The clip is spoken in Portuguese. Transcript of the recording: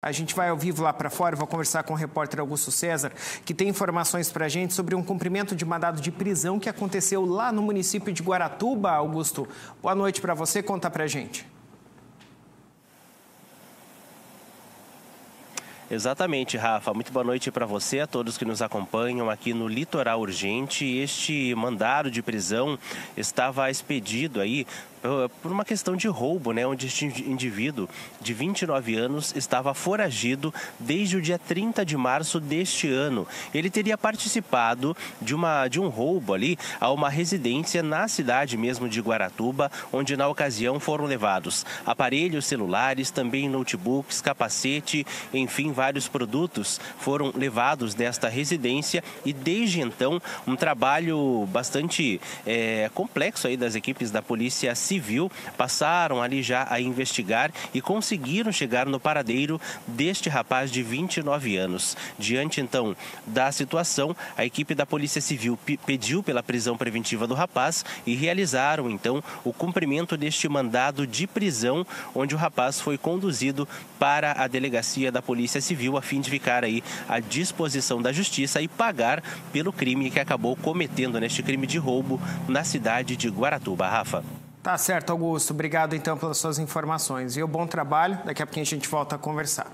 A gente vai ao vivo lá para fora, vou conversar com o repórter Augusto César, que tem informações para a gente sobre um cumprimento de mandado de prisão que aconteceu lá no município de Guaratuba. Augusto, boa noite para você, conta para a gente. Exatamente, Rafa. Muito boa noite para você, a todos que nos acompanham aqui no Litoral Urgente. Este mandado de prisão estava expedido aí por uma questão de roubo, né, onde este indivíduo de 29 anos estava foragido desde o dia 30 de março deste ano. Ele teria participado de, uma, de um roubo ali a uma residência na cidade mesmo de Guaratuba, onde na ocasião foram levados aparelhos celulares, também notebooks, capacete, enfim, vários produtos foram levados desta residência e desde então um trabalho bastante é, complexo aí das equipes da polícia Civil passaram ali já a investigar e conseguiram chegar no paradeiro deste rapaz de 29 anos. Diante então da situação, a equipe da Polícia Civil pediu pela prisão preventiva do rapaz e realizaram então o cumprimento deste mandado de prisão, onde o rapaz foi conduzido para a delegacia da Polícia Civil a fim de ficar aí à disposição da justiça e pagar pelo crime que acabou cometendo neste crime de roubo na cidade de Guaratuba. Rafa. Tá certo, Augusto. Obrigado então pelas suas informações. E o bom trabalho. Daqui a pouquinho a gente volta a conversar.